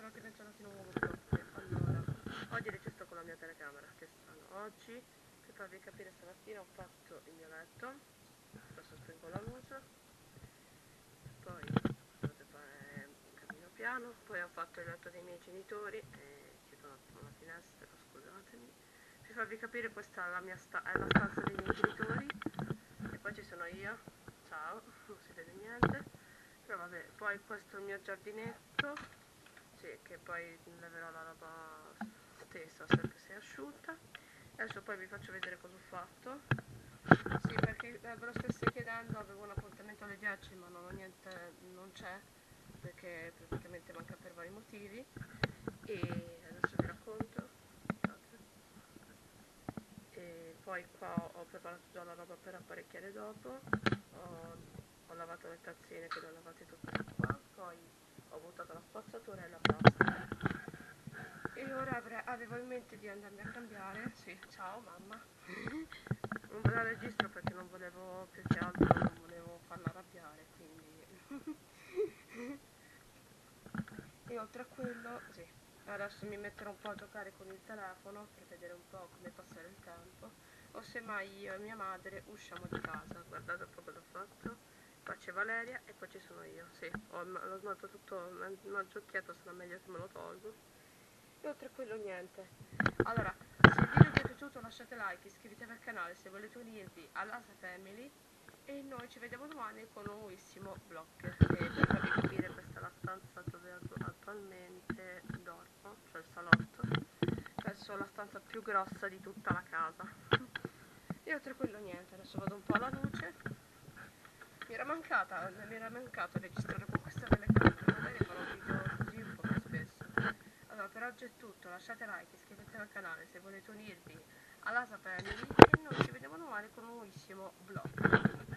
sono che metto un nuovo blog. Allora, oggi registro con la mia telecamera, che strano. Oggi, per farvi capire, stamattina ho fatto il mio letto, adesso spengo la luce, poi potete fare un cammino piano, poi ho fatto il letto dei miei genitori, e chiudo un attimo la finestra, scusatemi. Per farvi capire, questa è la, mia sta è la stanza dei miei genitori, e poi ci sono io, ciao, non si vede niente però vabbè poi questo è il mio giardinetto sì che poi leverò la roba stessa sempre se è asciutta. Adesso poi vi faccio vedere cosa ho fatto. Sì perché eh, ve lo stesse chiedendo avevo un appuntamento alle 10 ma non niente non c'è perché praticamente manca per vari motivi. E adesso vi racconto. E poi qua ho preparato già la roba per apparecchiare dopo. Ho ho lavato le tazzine che le ho lavate tutte ho buttato la spazzatura e la pasta e ora avrei, avevo in mente di andarmi a cambiare. Sì, ciao mamma. Non ve la registro perché non volevo più che altro non volevo farla arrabbiare quindi e oltre a quello sì. Adesso mi metterò un po' a giocare con il telefono per vedere un po' come passare il tempo. O semmai io e mia madre usciamo di casa. Guardate un po' cosa ho fatto qua c'è Valeria e qua ci sono io sì, ho lo smalto tutto ma giochietto sarà meglio che me lo tolgo. E oltre a quello niente. Allora se il video vi è piaciuto lasciate like iscrivetevi al canale se volete unirvi all'Asa Family e noi ci vediamo domani con un nuovissimo vlog. E per farvi capire questa è la stanza dove attualmente dormo cioè il salotto. Penso la stanza più grossa di tutta la casa. E oltre a quello niente adesso vado un po' alla luce mi era mancata, mi era mancato registrare con questa telecamera, magari farò video così un po' più spesso. Allora, per oggi è tutto, lasciate like, iscrivetevi al canale se volete unirvi alla Family e noi ci vediamo domani con un nuovissimo vlog.